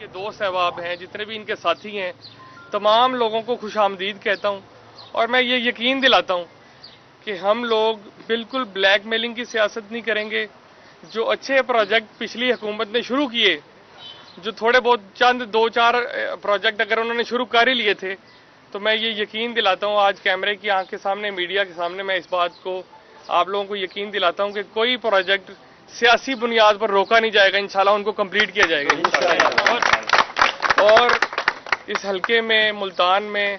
इनके दोस्त अहबाब हैं, जितने भी इनके साथी हैं, तमाम लोगों को खुश आमदीद कहता हूँ। और मैं ये यकीन दिलाता हूँ कि हम लोग बिल्कुल ब्लैक मेलिंग की सियासत नहीं करेंगे। जो अच्छे प्रोजेक्ट पिछली हुकूमत ने शुरू किए, जो थोड़े बहुत चंद दो चार प्रोजेक्ट अगर उन्होंने शुरू कर ही लिए थे तो मैं ये यकीन दिलाता हूँ आज कैमरे की आँख के सामने, मीडिया के सामने मैं इस बात को आप लोगों को यकीन दिलाता हूँ कि कोई प्रोजेक्ट सियासी बुनियाद पर रोका नहीं जाएगा इंशाल्लाह उनको कंप्लीट किया जाएगा और इस हलके में मुल्तान में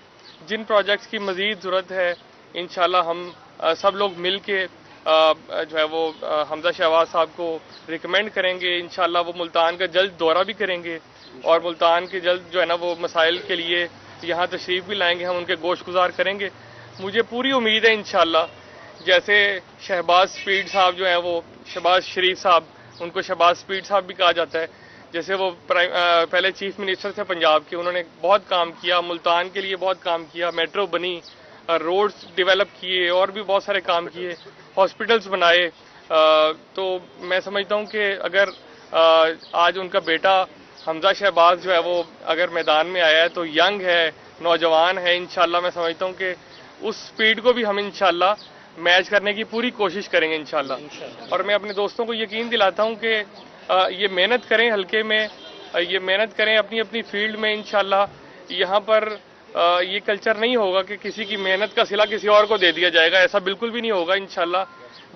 जिन प्रोजेक्ट्स की मजीद ज़रूरत है इंशाल्लाह हम आ, सब लोग मिल के जो है वो हमजा शहबाज साहब को रिकमेंड करेंगे इंशाल्लाह वो मुल्तान का जल्द दौरा भी करेंगे। और मुल्तान के जल्द जो है ना वो मसाइल के लिए यहाँ तशरीफ़ भी लाएँगे हम उनके गोश गुजार करेंगे। मुझे पूरी उम्मीद है इंशाल्लाह जैसे शहबाज स्पीड साहब जो है वो, शहबाज शरीफ साहब, उनको शहबाज स्पीड साहब भी कहा जाता है। जैसे वो पहले चीफ मिनिस्टर थे पंजाब के, उन्होंने बहुत काम किया, मुल्तान के लिए बहुत काम किया, मेट्रो बनी रोड्स डेवलप किए, और भी बहुत सारे काम किए, हॉस्पिटल्स बनाए। तो मैं समझता हूँ कि अगर आज उनका बेटा हमजा शहबाज जो है वो अगर मैदान में आया है तो यंग है, नौजवान है, इंशाल्लाह मैं समझता हूँ कि उस स्पीड को भी हम इंशाल्लाह मैच करने की पूरी कोशिश करेंगे इंशाल्लाह। और मैं अपने दोस्तों को यकीन दिलाता हूँ कि ये मेहनत करें हल्के में ये मेहनत करें अपनी अपनी फ़ील्ड में इंशाल्लाह। यहाँ पर ये कल्चर नहीं होगा कि किसी की मेहनत का सिला किसी और को दे दिया जाएगा ऐसा बिल्कुल भी नहीं होगा इंशाल्लाह।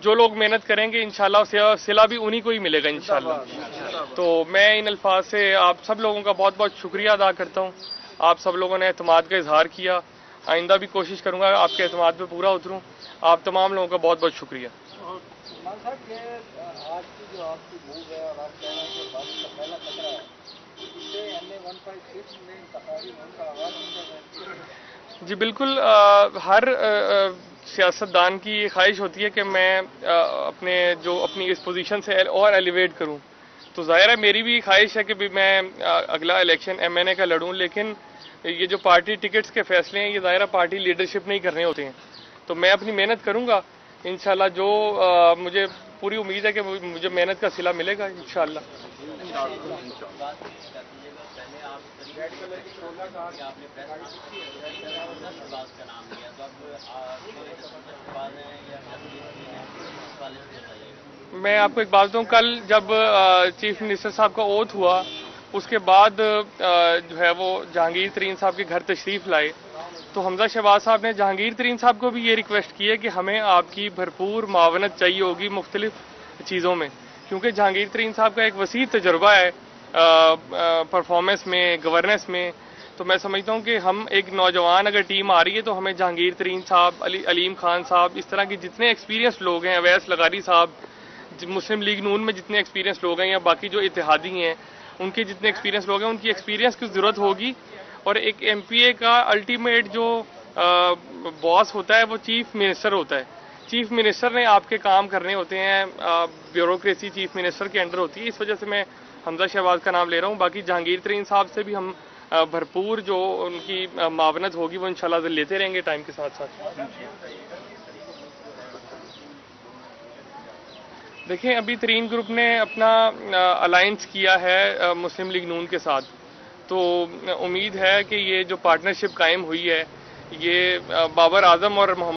जो लोग मेहनत करेंगे इंशाल्लाह सिला भी उन्हीं को ही मिलेगा इंशाल्लाह। तो मैं इन अल्फाज से आप सब लोगों का बहुत बहुत शुक्रिया अदा करता हूँ। आप सब लोगों ने अहतमाद का इजहार किया। आइंदा भी कोशिश करूँगा आपके अहतमाद पे पूरा उतरूं। आप तमाम लोगों का बहुत बहुत शुक्रिया जी बिल्कुल आ, हर सियासतदान की ये ख्वाहिश होती है कि मैं आ, अपने जो अपनी इस पोजीशन से और एलिवेट करूँ। तो ज़ाहिर है मेरी भी ख्वाहिश है कि भी मैं आ, अगला इलेक्शन एमएनए का लड़ूं लेकिन ये जो पार्टी टिकट्स के फैसले हैं ये ज़ाहिर पार्टी लीडरशिप नहीं करने होते हैं। तो मैं अपनी मेहनत करूँगा इंशाल्लाह जो आ, मुझे पूरी उम्मीद है कि मुझे मेहनत का सिला मिलेगा इंशाल्लाह। मैं आपको एक बात बताऊँ कल जब चीफ मिनिस्टर साहब का ओथ हुआ उसके बाद जो है वो जहांगीर तरीन साहब के घर तशरीफ़ लाए। तो हमजा शहबाज साहब ने जहांगीर तरीन साहब को भी ये रिक्वेस्ट की है कि हमें आपकी भरपूर मावनत चाहिए होगी मुख्तलिफ़ चीज़ों में। क्योंकि जहांगीर तरीन साहब का एक वसी तजर्बा है परफॉर्मेंस में गवर्नेंस में। तो मैं समझता हूँ कि हम एक नौजवान अगर टीम आ रही है तो हमें जहांगीर तरीन साहब, अली, अलीम खान साहब, इस तरह के जितने एक्सपीरियंस लोग हैं, अवैस लगारी साहब, मुस्लिम लीग नून में जितने एक्सपीरियंस लोग हैं या बाकी जो इतिहादी हैं उनके जितने एक्सपीरियंस लोग हैं, उनकी एक्सपीरियंस की ज़रूरत होगी। और एक एमपीए का अल्टीमेट जो बॉस होता है, वो चीफ मिनिस्टर होता है। चीफ मिनिस्टर ने आपके काम करने होते हैं ब्यूरोक्रेसी चीफ मिनिस्टर के अंडर होती है। इस वजह से मैं हमजा शहबाज का नाम ले रहा हूँ। बाकी जहांगीर तरीन साहब से भी हम भरपूर जो उनकी मावनत होगी, वो इंशाल्लाह लेते रहेंगे टाइम के साथ साथ देखें अभी तरीन ग्रुप ने अपना अलायंस किया है मुस्लिम लीग नून के साथ। तो उम्मीद है कि ये जो पार्टनरशिप कायम हुई है, ये बाबर आज़म और मोहम्मद